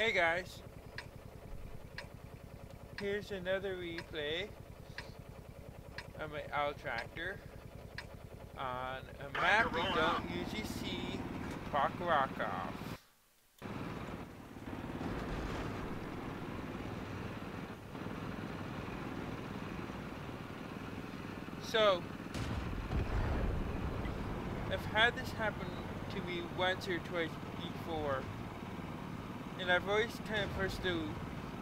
Hey guys, here's another replay of my owl tractor on a map we don't usually see Prokhorovka. So, I've had this happen to me once or twice before and I've always kind of pushed the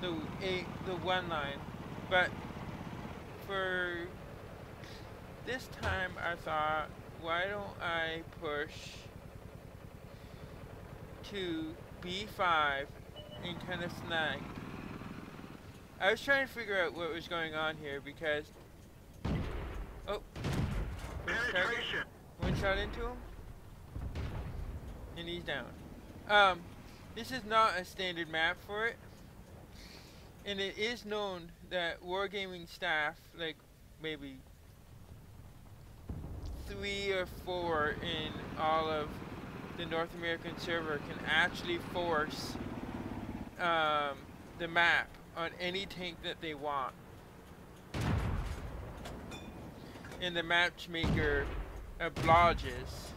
the eight the one line, but for this time I thought, why don't I push to B5 and kind of snag. I was trying to figure out what was going on here because oh Penetration. one shot into him and he's down. Um this is not a standard map for it. And it is known that wargaming staff, like maybe three or four in all of the North American server can actually force um, the map on any tank that they want. And the matchmaker obliges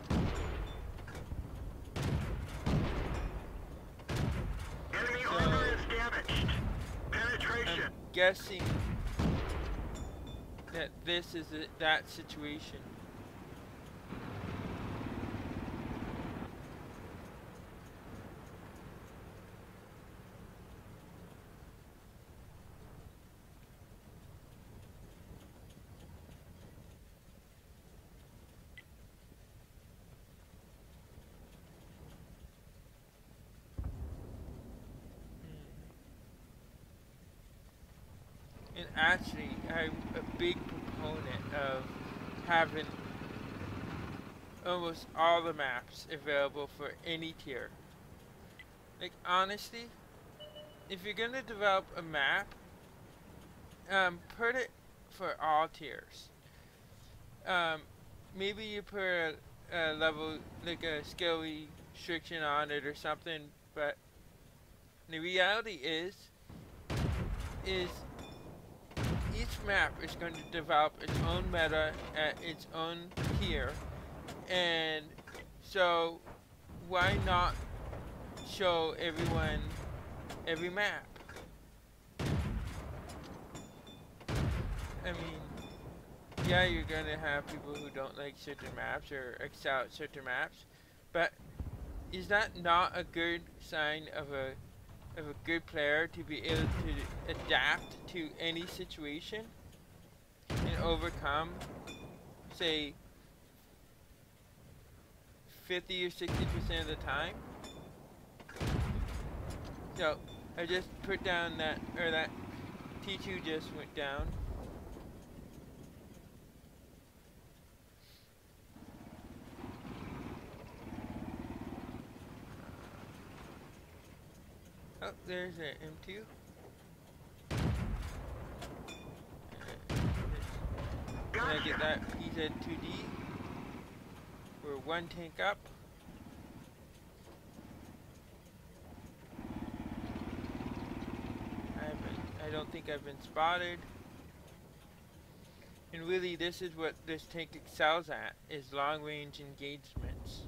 guessing that this is a, that situation. And actually, I'm a big proponent of having almost all the maps available for any tier. Like, honestly, if you're going to develop a map, um, put it for all tiers. Um, maybe you put a, a level, like a skill restriction on it or something, but the reality is, is each map is going to develop its own meta at its own tier. And so why not show everyone every map? I mean, yeah, you're going to have people who don't like certain maps or excel at certain maps, but is that not a good sign of a of a good player to be able to adapt to any situation and overcome, say, 50 or 60% of the time. So, I just put down that, or that T2 just went down. There's an M2. Can I get that PZ2D? We're one tank up. I I don't think I've been spotted. And really, this is what this tank excels at, is long-range engagements.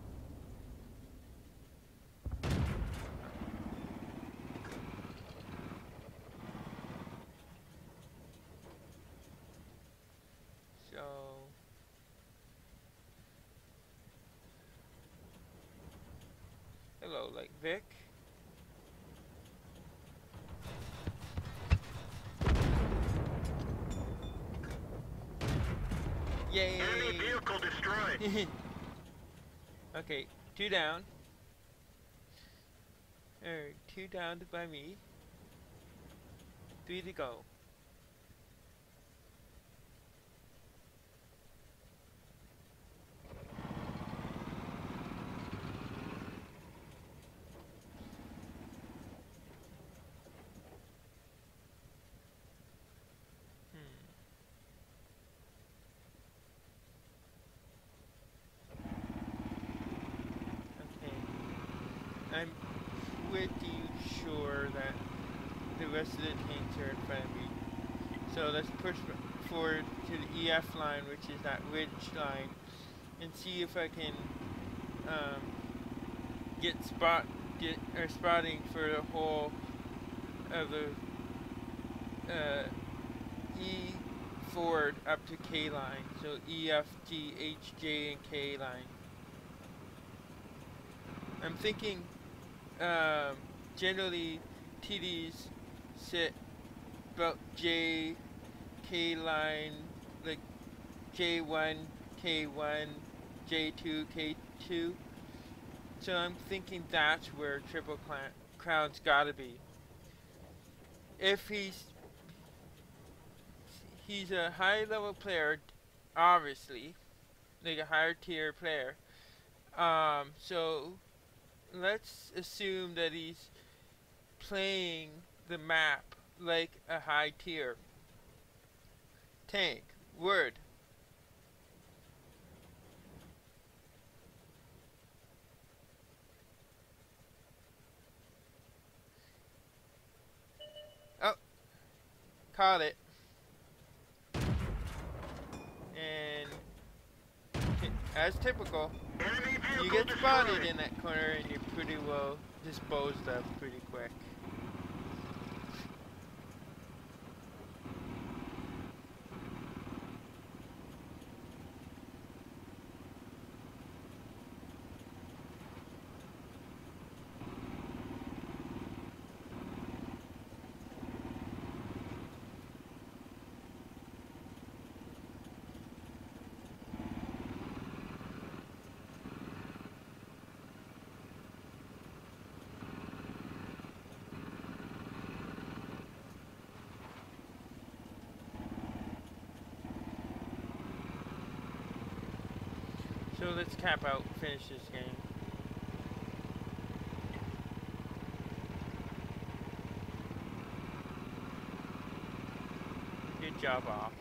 like Vic. Yay! Enemy vehicle destroyed. okay, two down. Alright, two down by me. Three to go. I'm pretty sure that the rest of the tanks are in front of me. So let's push forward to the EF line, which is that ridge line, and see if I can um, get spot get or spotting for the whole of the uh, E forward up to K line. So E, F, G, H, J, and K line. I'm thinking um, generally TDs sit about J, K line, like J1, K1, J2, K2. So I'm thinking that's where Triple Crown's gotta be. If he's he's a high level player, obviously, like a higher tier player. Um, so let's assume that he's playing the map like a high tier tank. Word. Oh, caught it. And as typical, you get spotted in that corner and you're pretty well disposed of pretty quick. So let's cap out, finish this game. Good job, off.